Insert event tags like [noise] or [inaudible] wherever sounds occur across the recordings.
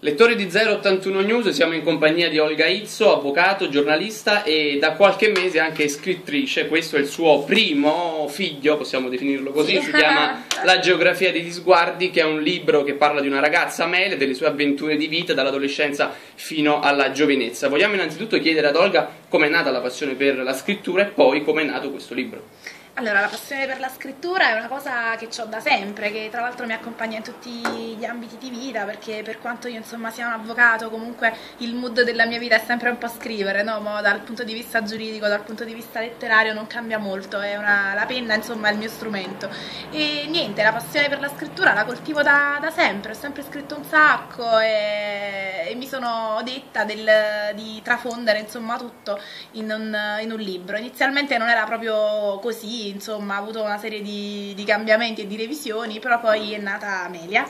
Lettori di 081 News, siamo in compagnia di Olga Izzo, avvocato, giornalista e da qualche mese anche scrittrice. Questo è il suo primo figlio, possiamo definirlo così, sì. si chiama [laughs] La geografia degli sguardi, che è un libro che parla di una ragazza Mele, delle sue avventure di vita dall'adolescenza fino alla giovinezza. Vogliamo innanzitutto chiedere ad Olga come è nata la passione per la scrittura e poi come è nato questo libro. Allora, la passione per la scrittura è una cosa che ho da sempre, che tra l'altro mi accompagna in tutti gli ambiti di vita, perché per quanto io insomma sia un avvocato, comunque il mood della mia vita è sempre un po' scrivere, no? Ma dal punto di vista giuridico, dal punto di vista letterario non cambia molto, una, la penna insomma è il mio strumento. E niente, la passione per la scrittura la coltivo da, da sempre, ho sempre scritto un sacco e, e mi sono detta del, di trafondere insomma tutto in un, in un libro. Inizialmente non era proprio così insomma ha avuto una serie di, di cambiamenti e di revisioni, però poi è nata Amelia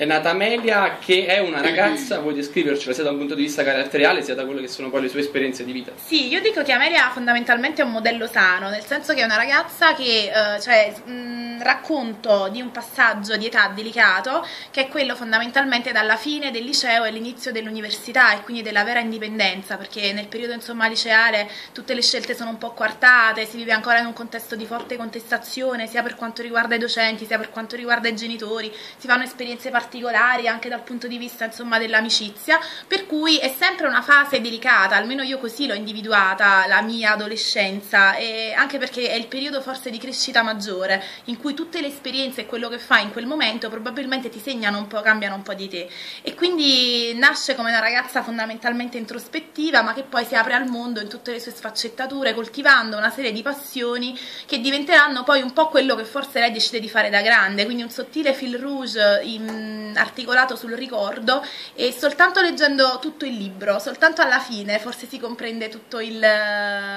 è nata Amelia che è una ragazza, vuoi descrivercela sia da un punto di vista caratteriale sia da quelle che sono poi le sue esperienze di vita? Sì, io dico che Amelia fondamentalmente è un modello sano, nel senso che è una ragazza che, eh, cioè, mh, racconto di un passaggio di età delicato, che è quello fondamentalmente dalla fine del liceo e l'inizio dell'università e quindi della vera indipendenza, perché nel periodo insomma liceale tutte le scelte sono un po' coartate, si vive ancora in un contesto di forte contestazione, sia per quanto riguarda i docenti, sia per quanto riguarda i genitori, si fanno esperienze particolari particolari anche dal punto di vista dell'amicizia per cui è sempre una fase delicata almeno io così l'ho individuata la mia adolescenza anche perché è il periodo forse di crescita maggiore in cui tutte le esperienze e quello che fai in quel momento probabilmente ti segnano un po' cambiano un po' di te. E quindi nasce come una ragazza fondamentalmente introspettiva ma che poi si apre al mondo in tutte le sue sfaccettature coltivando una serie di passioni che diventeranno poi un po' quello che forse lei decide di fare da grande quindi un sottile fil rouge in articolato sul ricordo e soltanto leggendo tutto il libro, soltanto alla fine forse si comprende tutto il,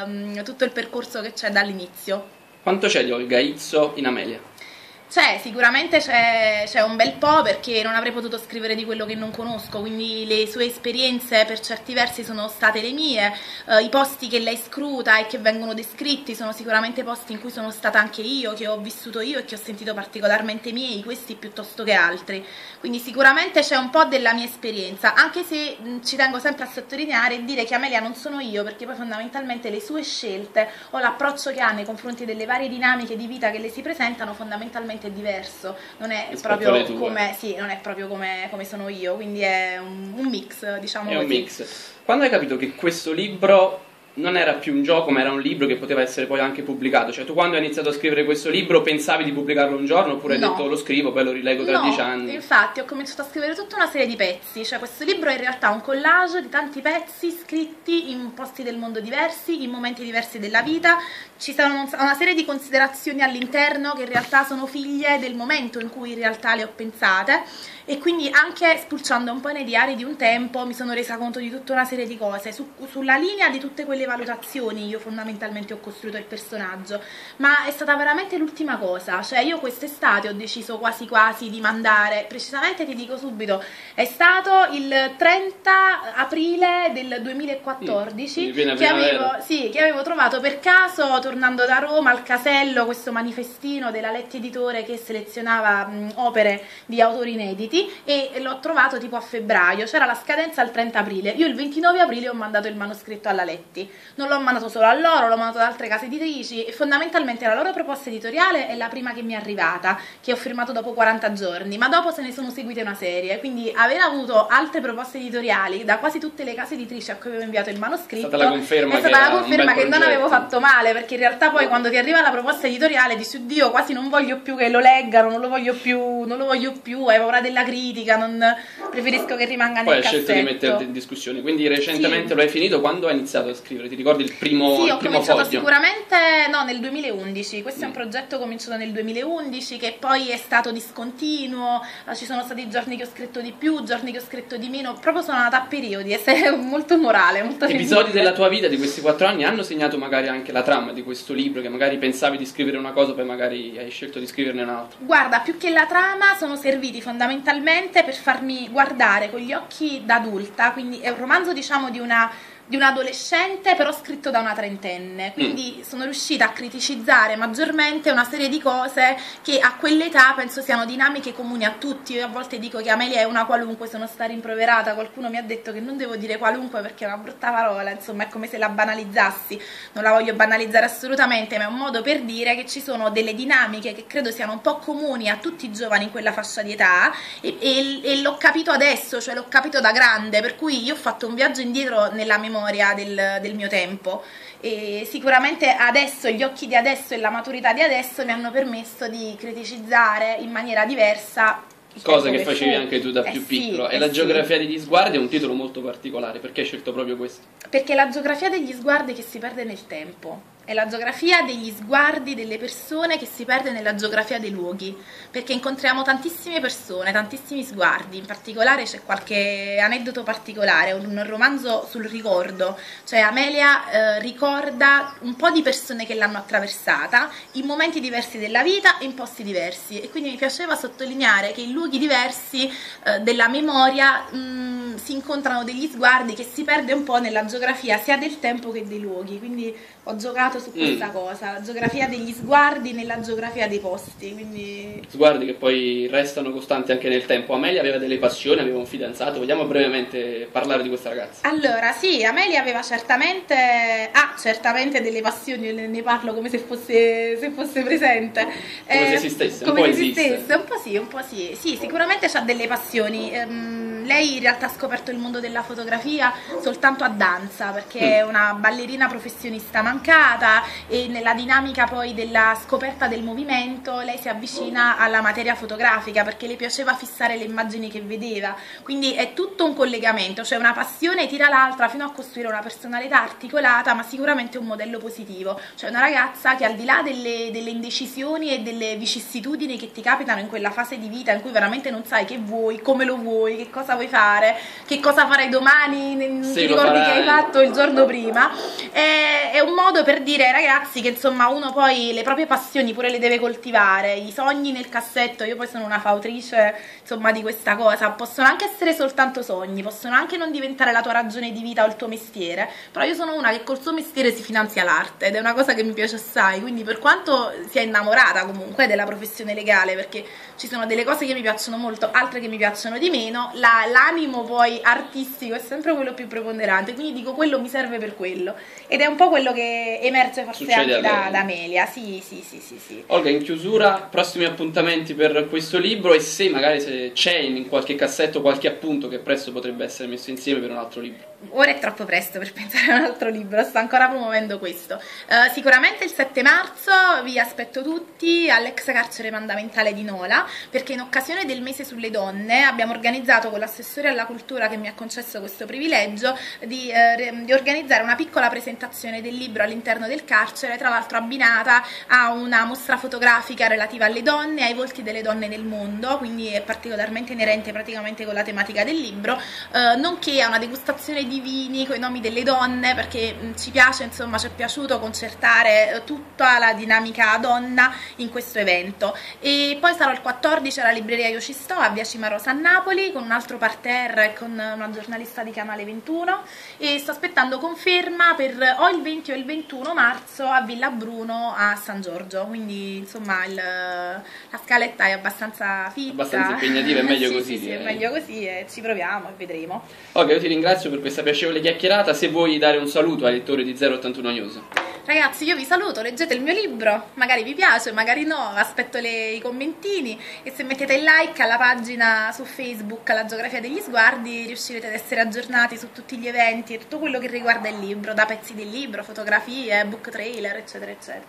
mm, tutto il percorso che c'è dall'inizio. Quanto c'è di Olga Izzo in Amelia? C'è, sicuramente c'è, c'è, un bel po' perché non avrei potuto scrivere di quello che non conosco, quindi le sue esperienze per certi versi sono state le mie, uh, i posti che lei scruta e che vengono descritti sono sicuramente posti in cui sono stata anche io, che ho vissuto io e che ho sentito particolarmente miei, questi piuttosto che altri. Quindi sicuramente c'è un po' della mia esperienza, anche se mh, ci tengo sempre a sottolineare e dire che Amelia non sono io, perché poi fondamentalmente le sue scelte o l'approccio che ha nei confronti delle varie dinamiche di vita che le si presentano fondamentalmente completamente diverso, non è proprio, come, sì, non è proprio come, come, sono io, quindi è un, un mix, diciamo è così. un mix. Quando hai capito che questo libro non era più un gioco, ma era un libro che poteva essere poi anche pubblicato. Cioè, tu quando hai iniziato a scrivere questo libro pensavi di pubblicarlo un giorno oppure no. hai detto lo scrivo, poi lo rilego tra no, dieci anni? Infatti, ho cominciato a scrivere tutta una serie di pezzi. Cioè, questo libro è in realtà un collage di tanti pezzi scritti in posti del mondo diversi, in momenti diversi della vita. Ci sono una serie di considerazioni all'interno che in realtà sono figlie del momento in cui in realtà le ho pensate e quindi anche spulciando un po' nei diari di un tempo mi sono resa conto di tutta una serie di cose Su, sulla linea di tutte quelle valutazioni io fondamentalmente ho costruito il personaggio ma è stata veramente l'ultima cosa cioè io quest'estate ho deciso quasi quasi di mandare precisamente ti dico subito è stato il 30 aprile del 2014 sì, che, avevo, sì, che avevo trovato per caso tornando da Roma al casello questo manifestino della Letti Editore che selezionava mh, opere di autori inediti e l'ho trovato tipo a febbraio, c'era la scadenza il 30 aprile. Io il 29 aprile ho mandato il manoscritto alla Letti. Non l'ho mandato solo a loro, l'ho mandato ad altre case editrici e fondamentalmente la loro proposta editoriale è la prima che mi è arrivata, che ho firmato dopo 40 giorni, ma dopo se ne sono seguite una serie, quindi aver avuto altre proposte editoriali da quasi tutte le case editrici a cui avevo inviato il manoscritto è stata la conferma, che, la conferma che non avevo fatto male, perché in realtà poi quando ti arriva la proposta editoriale dici oddio quasi non voglio più che lo leggano, non lo voglio più, non lo voglio più, hai paura della critica, non preferisco che rimanga Poi nel cassetto. Poi hai scelto di metterti in discussione, quindi recentemente sì. lo hai finito, quando hai iniziato a scrivere? Ti ricordi il primo Sì, ho primo cominciato foglio? sicuramente no, nel 2011, questo mm. è un progetto cominciato nel 2011 che poi è stato discontinuo, ci sono stati giorni che ho scritto di più, giorni che ho scritto di meno, proprio sono andata a periodi e sei [laughs] molto morale, molto Episodi della tua vita di questi quattro anni hanno segnato magari anche la trama di questo libro, che magari pensavi di scrivere una cosa, poi magari hai scelto di scriverne un'altra? Guarda, più che la trama sono serviti fondamentalmente per farmi guardare con gli occhi da adulta, quindi è un romanzo diciamo di una di un adolescente però scritto da una trentenne. Quindi mm. sono riuscita a criticizzare maggiormente una serie di cose che a quell'età penso siano dinamiche comuni a tutti. Io a volte dico che Amelia è una qualunque sono sta rimproverata qualcuno mi ha detto che non devo dire qualunque perché è una brutta parola insomma è come se la banalizzassi. Non la voglio banalizzare assolutamente ma è un modo per dire che ci sono delle dinamiche che credo siano un po' comuni a tutti i giovani in quella fascia di età e, e, e l'ho capito adesso cioè l'ho capito da grande per cui io ho fatto un viaggio indietro nella memoria memoria del, del mio tempo e sicuramente adesso gli occhi di adesso e la maturità di adesso mi hanno permesso di criticizzare in maniera diversa Cosa che facevi fu. anche tu da eh più piccolo. Sì, e eh la sì. geografia degli sguardi è un titolo molto particolare. Perché hai scelto proprio questo? Perché la geografia degli sguardi che si perde nel tempo è la geografia degli sguardi delle persone che si perde nella geografia dei luoghi, perché incontriamo tantissime persone, tantissimi sguardi, in particolare c'è qualche aneddoto particolare, un romanzo sul ricordo, cioè Amelia eh, ricorda un po' di persone che l'hanno attraversata in momenti diversi della vita e in posti diversi. E quindi mi piaceva sottolineare che in luoghi diversi eh, della memoria mh, mm, si incontrano degli sguardi che si perde un po' nella geografia sia del tempo che dei luoghi, quindi ho giocato su questa mm. cosa, la geografia degli sguardi nella geografia dei posti. Quindi... Sguardi che poi restano costanti anche nel tempo. Amelia aveva delle passioni, aveva un fidanzato, vogliamo brevemente parlare di questa ragazza? Allora, sì, Amelia aveva certamente, ah, certamente delle passioni, ne parlo come se fosse, se fosse presente. Come eh, se esistesse, un po' esistesse. Un po' sì, un po' sì. Sì, sicuramente ha delle passioni. Um, lei in realtà ha scoperto il mondo della fotografia soltanto a danza, perché mm. è una ballerina professionista mancata e nella dinamica poi della scoperta del movimento lei si avvicina alla materia fotografica perché le piaceva fissare le immagini che vedeva, quindi è tutto un collegamento, cioè una passione tira l'altra fino a costruire una personalità articolata ma sicuramente un modello positivo, cioè una ragazza che al di là delle, delle indecisioni e delle vicissitudini che ti capitano in quella fase di vita in cui veramente non sai che vuoi, come lo vuoi, che cosa vuoi fare, che cosa farai domani, non ti ricordi che hai fatto il giorno prima, è, è un modo per dire ragazzi che insomma uno poi le proprie passioni pure le deve coltivare, i sogni nel cassetto, io poi sono una fautrice insomma di questa cosa, possono anche essere soltanto sogni, possono anche non diventare la tua ragione di vita o il tuo mestiere, però io sono una che col suo mestiere si finanzia l'arte ed è una cosa che mi piace assai, quindi per quanto sia innamorata comunque della professione legale, perché ci sono delle cose che mi piacciono molto, altre che mi piacciono di meno, l'animo poi artistico è sempre quello più preponderante, quindi dico quello mi serve per quello ed è un po' quello che emerge forse Succede anche da, da, Amelia, sì, sì, sì, sì, sì. Olga, in chiusura, prossimi appuntamenti per questo libro e se magari se c'è in qualche cassetto qualche appunto che presto potrebbe essere messo insieme per un altro libro. Ora è troppo presto per [laughs] pensare a un altro libro, sto ancora promuovendo questo. Uh, sicuramente il 7 marzo vi aspetto tutti all'ex carcere mandamentale di Nola, perché in occasione del mese sulle donne abbiamo organizzato con l'assessore alla cultura che mi ha concesso questo privilegio di, uh, di organizzare una piccola presentazione del libro all'interno del carcere, tra l'altro abbinata a una mostra fotografica relativa alle donne, ai volti delle donne nel mondo, quindi è particolarmente inerente praticamente con la tematica del libro, uh, nonché a una degustazione di di vini con i nomi delle donne perché mh, mm, ci piace, insomma, ci è piaciuto concertare eh, tutta la dinamica donna in questo evento. E poi sarò il 14 alla libreria Io ci sto a Via Cimarosa a Napoli con un altro parterre con una giornalista di Canale 21 e sto aspettando conferma per o il 20 o il 21 marzo a Villa Bruno a San Giorgio, quindi insomma il, la scaletta è abbastanza fitta. Abbastanza impegnativa, è [laughs] meglio sì, così. Sì, sì, è meglio così e ci proviamo e vedremo. Ok, io ti ringrazio per questa piacevole chiacchierata. Se vuoi dare un saluto ai lettori di 081 News. Ragazzi, io vi saluto, leggete il mio libro, magari vi piace, magari no, aspetto le, i commentini e se mettete il like alla pagina su Facebook, alla geografia degli sguardi, riuscirete ad essere aggiornati su tutti gli eventi e tutto quello che riguarda il libro, da pezzi del libro, fotografie, book trailer, eccetera, eccetera.